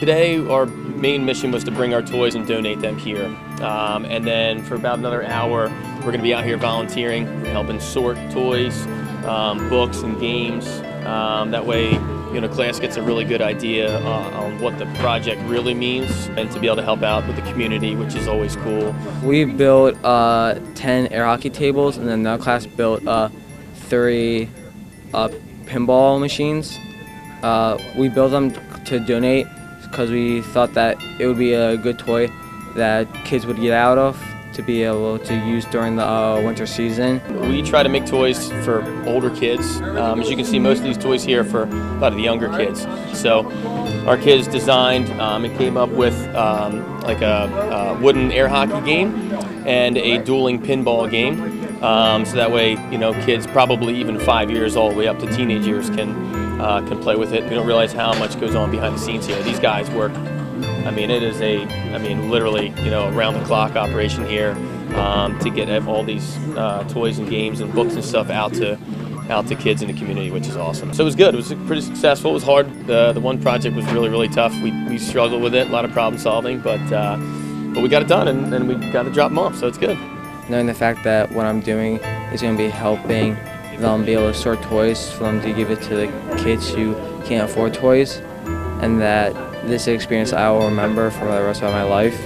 Today, our main mission was to bring our toys and donate them here. Um, and then for about another hour, we're going to be out here volunteering, helping sort toys, um, books, and games. Um, that way, you know, class gets a really good idea uh, on what the project really means and to be able to help out with the community, which is always cool. We built uh, 10 air hockey tables, and then another class built uh, three uh, pinball machines. Uh, we built them to donate because we thought that it would be a good toy that kids would get out of to be able to use during the uh, winter season. We try to make toys for older kids. Um, as you can see, most of these toys here are for a lot of the younger kids. So our kids designed um, and came up with um, like a, a, wooden air hockey game and a dueling pinball game. Um, so that way, you know, kids probably even five years old, way up to teenage years, can uh, can play with it. We don't realize how much goes on behind the scenes here. These guys work. I mean, it is a, I mean, literally, you know, around the clock operation here um, to get all these uh, toys and games and books and stuff out to out to kids in the community, which is awesome. So it was good. It was pretty successful. It was hard. The the one project was really really tough. We, we struggled with it. A lot of problem solving, but uh, but we got it done and, and we got to drop them off. So it's good. Knowing the fact that what I'm doing is going to be helping them be able to sort toys for them to give it to the kids who can't afford toys and that this experience I will remember for the rest of my life.